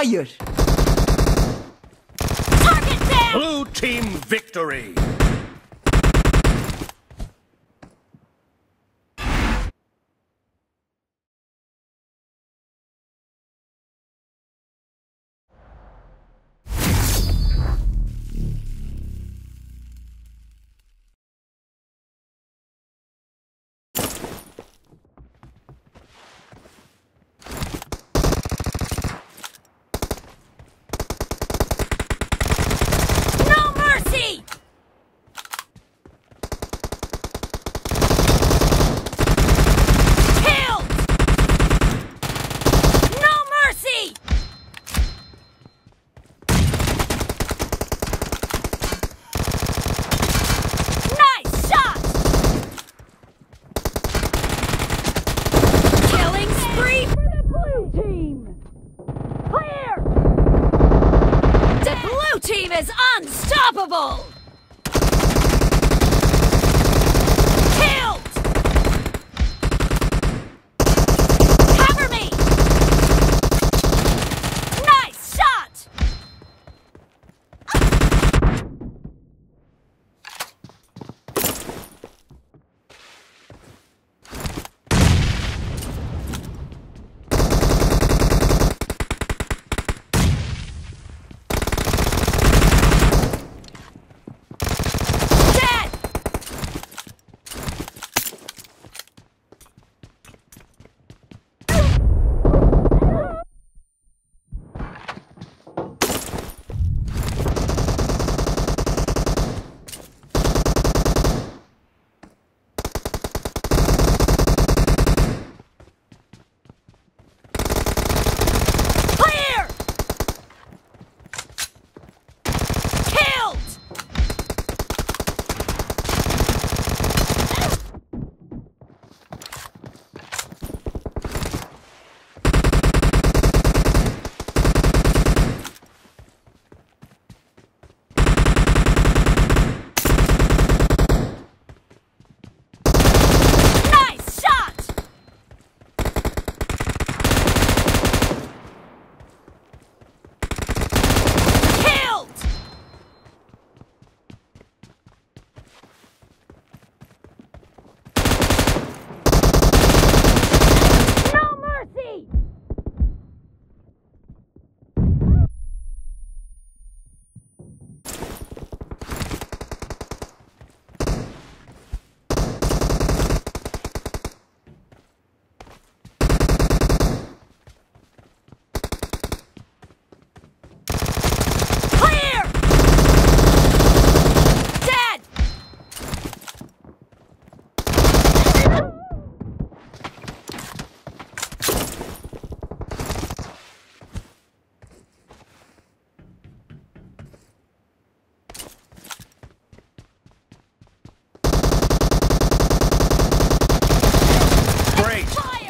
Hayır. Target down! Blue team victory!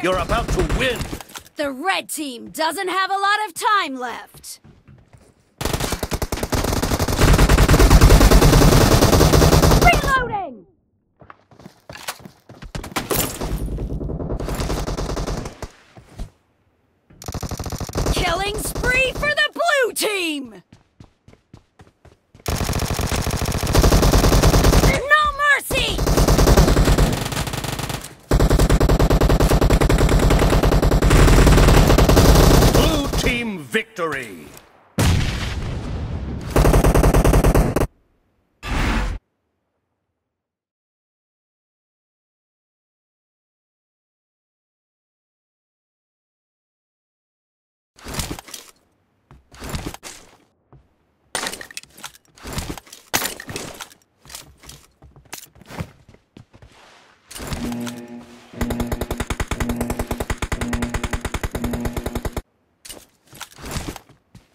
You're about to win! The red team doesn't have a lot of time left. Reloading! Killing spree for the blue team! No mercy! Blue team victory!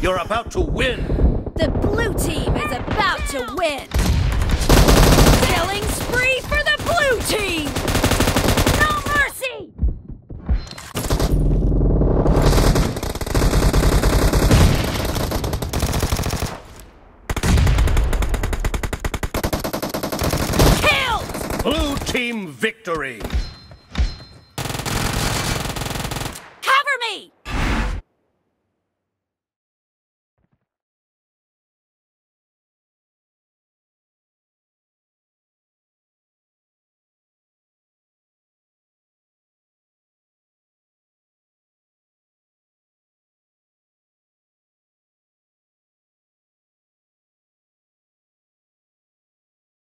You're about to win. The blue team is about to win. Killing spree for the blue team! No mercy! Killed! Blue team victory.